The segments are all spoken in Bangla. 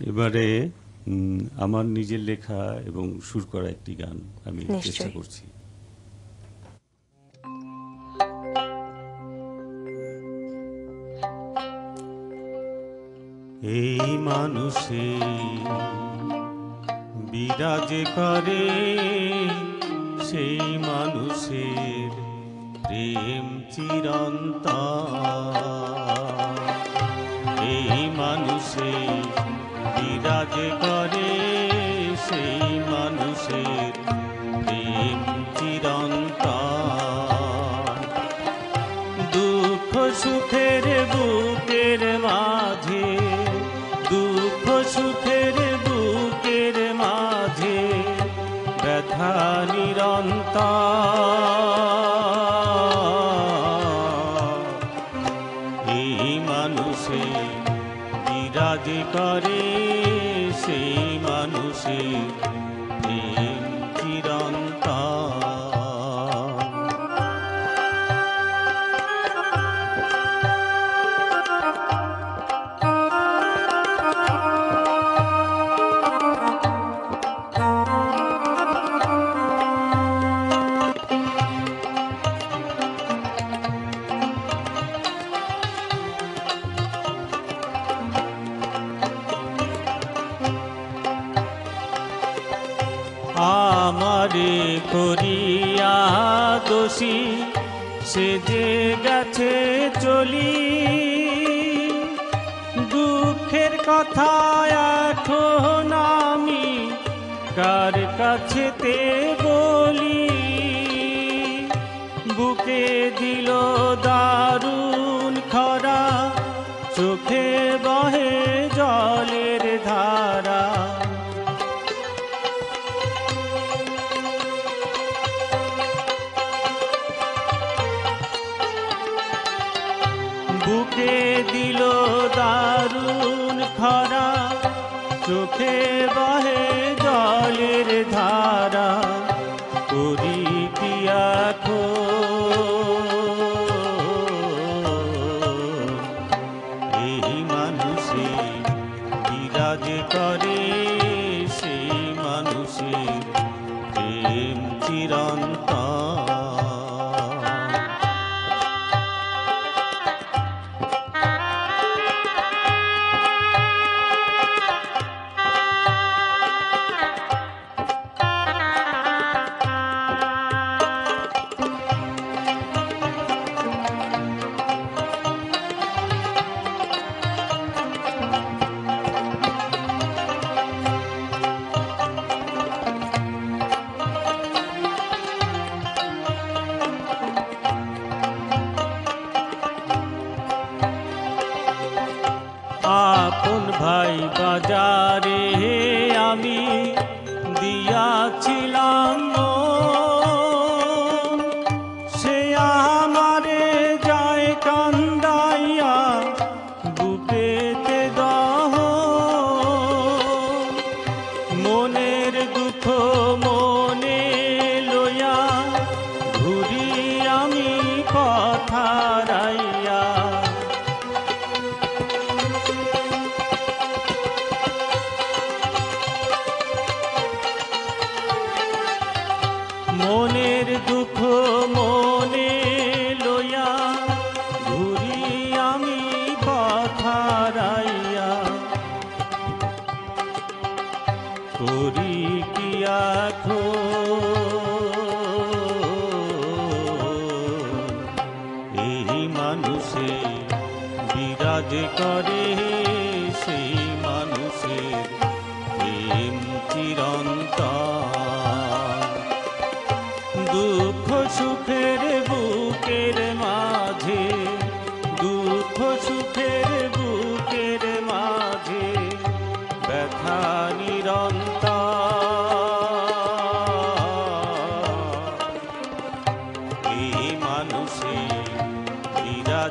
এবারে আমার নিজের লেখা এবং সুর করা একটি গান আমি চেষ্টা করছি। এই মানুষে বিরাজ করে সেই মানুষের প্রেম চিরন্ত এই মানুষে বিরাজ করে সেই মানুষের প্রেম চিরন্তন। দুঃখ সুখের বুকের মাঝে, দুঃখ সুখের বুকের মাঝে ব্যথা নিরন্তর। এই মানুষে বিরাজ করে সেই মানুষে প্রেম চিরন্তন। আমারে করিয়া দোষী, সে যে গেছে চলি। দুঃখের কথা এখন আমি কার কাছেতে বলি? বুকে দিল দারুণ খরা দিল দারুণ খরা। চোখে বহে জলের ধারা। করি পিয়া? এই মানুষে বিরাজ করে? বাজারে আমি মনের দুঃখ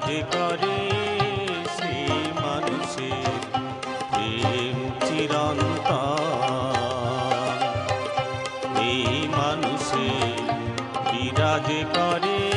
যে করে সে মানুষের প্রেম চিরন্তন। এই মানুষের বিরাজ করে